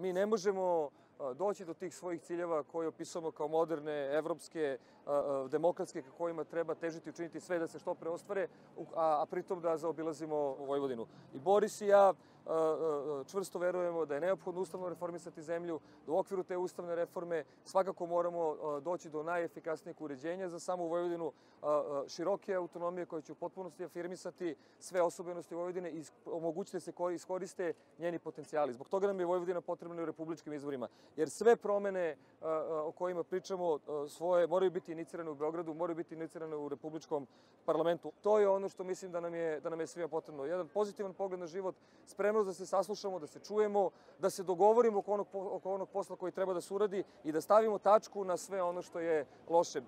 Mi ne možemo doći do tih svojih ciljeva koje opisamo kao moderne, evropske, demokratske, kojima treba težiti učiniti sve da se što pre ostvare, a, a pritom da zaobilazimo Vojvodinu. I Boris i ja čvrsto verujemo da je neophodno ustavno reformisati zemlju, da u okviru te ustavne reforme svakako moramo doći do najefikasnijeg uređenja za samu Vojvodinu, široke autonomije koje će u potpunosti afirmisati sve osobenosti Vojvodine i omogućiti da se iskoriste njeni potencijali. Zbog toga nam je Vojvodina potrebna u republičkim izvorima jer sve promene o kojima pričamo svoje moraju biti inicirane u Beogradu, moraju biti inicirane u Republičkom parlamentu. To je ono što mislim da nam je, da nam je svima potrebno. Jedan pozitivan pogled na život, spremnost da se saslušamo, da se čujemo, da se dogovorimo oko onog, oko onog posla koji treba da se uradi i da stavimo tačku na sve ono što je loše.